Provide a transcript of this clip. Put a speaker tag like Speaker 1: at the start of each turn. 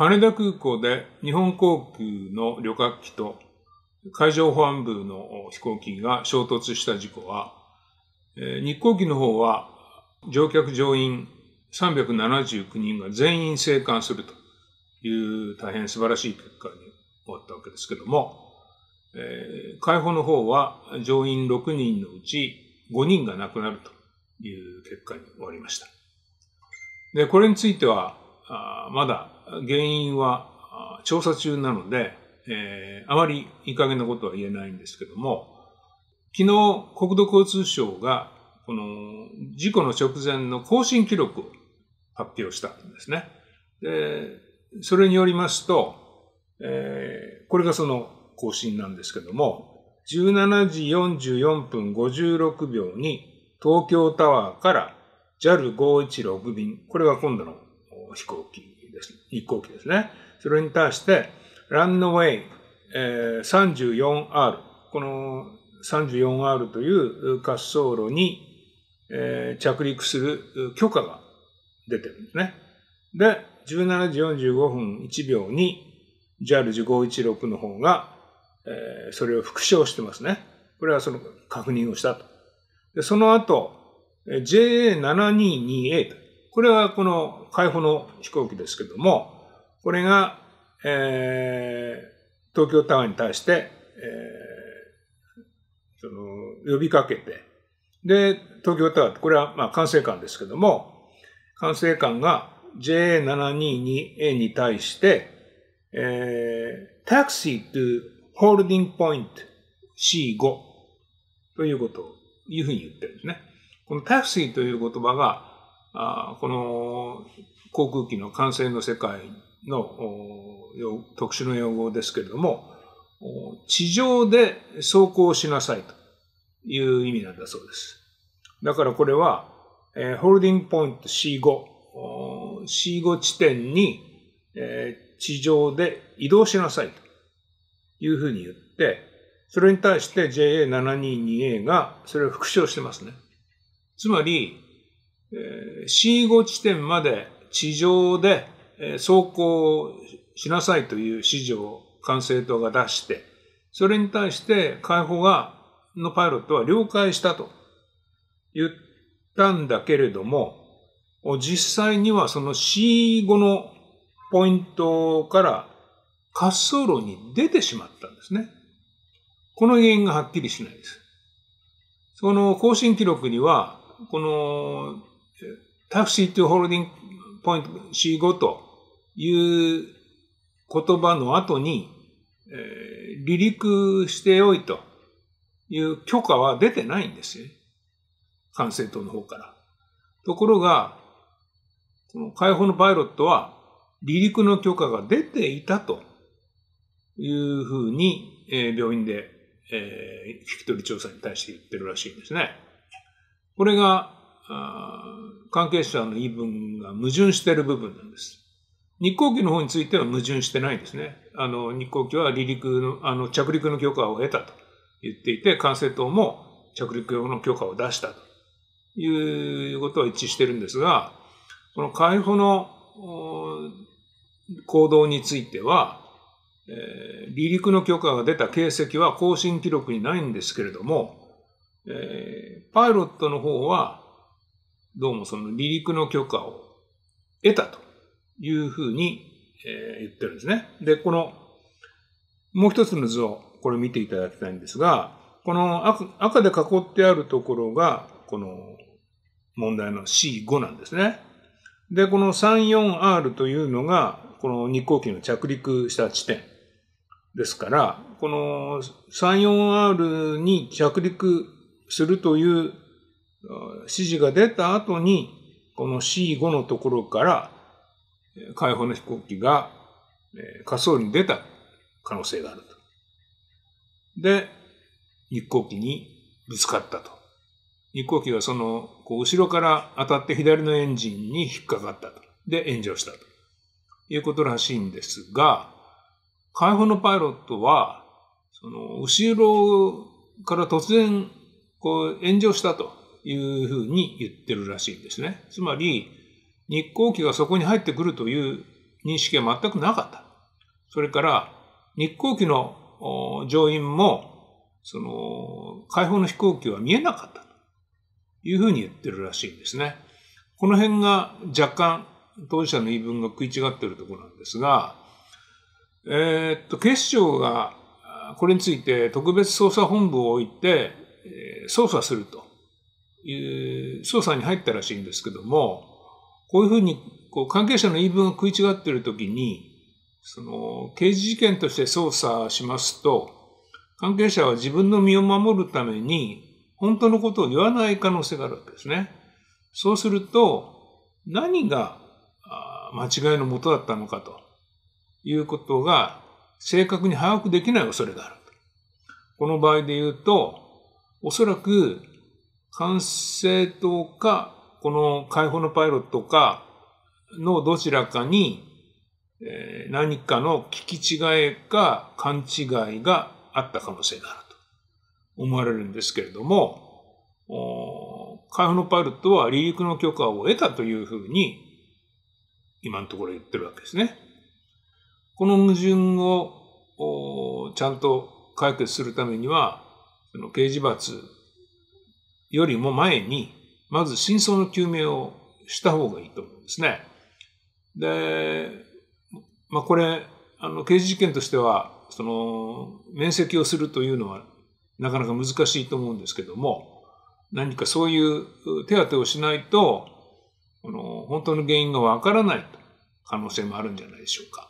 Speaker 1: 羽田空港で日本航空の旅客機と海上保安部の飛行機が衝突した事故は、日航機の方は乗客乗員379人が全員生還するという大変素晴らしい結果に終わったわけですけども、えー、海保の方は乗員6人のうち5人が亡くなるという結果に終わりました。で、これについては、あまだ原因は調査中なので、えー、あまりいい加減なことは言えないんですけども、昨日国土交通省がこの事故の直前の更新記録を発表したんですね。で、それによりますと、えー、これがその更新なんですけども、17時44分56秒に東京タワーから JAL516 便、これが今度の飛行機です。日航機ですね。それに対して、ランノウェイ、えー、34R、この 34R という滑走路に、えー、着陸する許可が出てるんですね。で、17時45分1秒に JAL516 の方がえー、それを復唱してますね。これはその確認をしたと。でその後、JA722A と。これはこの海保の飛行機ですけども、これが、えー、東京タワーに対して、えー、その呼びかけて、で、東京タワーこれはまあ管制官ですけども、管制官が JA722A に対して、えー、taxi to ホールディングポイント C5 ということを、いうふうに言ってるんですね。このタクシーという言葉が、あこの航空機の完成の世界の特殊な用語ですけれども、地上で走行しなさいという意味なんだそうです。だからこれは、えー、ホールディングポイント C5、C5 地点に、えー、地上で移動しなさいと。いうふうに言って、それに対して JA722A がそれを復唱してますね。つまり、C5 地点まで地上で、走行しなさいという指示を管制塔が出して、それに対して海保が、のパイロットは了解したと言ったんだけれども、実際にはその C5 のポイントから滑走路に出てしまったんですね。この原因がはっきりしないです。その更新記録には、このタクシーとホールディングポイント C5 という言葉の後に、えー、離陸してよいという許可は出てないんですよ。管制塔の方から。ところが、この解放のパイロットは離陸の許可が出ていたというふうに、えー、病院で、えー、聞き取り調査に対して言ってるらしいんですね。これが、あ関係者の言い分が矛盾している部分なんです。日航機の方については矛盾してないんですね。あの、日航機は離陸の、あの、着陸の許可を得たと言っていて、管制塔も着陸用の許可を出したということは一致してるんですが、この海保の行動については、えー、離陸の許可が出た形跡は更新記録にないんですけれども、えー、パイロットの方は、どうもその離陸の許可を得たというふうに、えー、言ってるんですね。で、この、もう一つの図をこれ見ていただきたいんですが、この赤で囲ってあるところが、この問題の C5 なんですね。で、この 34R というのが、この日航機の着陸した地点。ですから、この 34R に着陸するという指示が出た後に、この C5 のところから解放の飛行機が滑走路に出た可能性があると。で、日航機にぶつかったと。日航機がその、こう後ろから当たって左のエンジンに引っかかったと。で、炎上したということらしいんですが、解放のパイロットは、その、後ろから突然、こう、炎上したというふうに言ってるらしいんですね。つまり、日航機がそこに入ってくるという認識は全くなかった。それから、日航機の乗員も、その、解放の飛行機は見えなかったというふうに言ってるらしいんですね。この辺が若干当事者の言い分が食い違っているところなんですが、えー、っと、警視庁がこれについて特別捜査本部を置いて、えー、捜査するという捜査に入ったらしいんですけども、こういうふうにこう関係者の言い分が食い違っているときに、その刑事事件として捜査しますと、関係者は自分の身を守るために本当のことを言わない可能性があるわけですね。そうすると、何が間違いのもとだったのかということが正確に把握できない恐れがある。この場合で言うと、おそらく管制塔か、この解放のパイロットかのどちらかに何かの聞き違いか勘違いがあった可能性があると思われるんですけれども、海保のパイロットは離陸の許可を得たというふうに、今のところ言ってるわけですね。この矛盾をちゃんと解決するためには、その刑事罰よりも前に、まず真相の究明をした方がいいと思うんですね。で、まあこれ、あの、刑事事件としては、その、面積をするというのはなかなか難しいと思うんですけども、何かそういう手当てをしないと、この本当の原因がわからないと可能性もあるんじゃないでしょうか。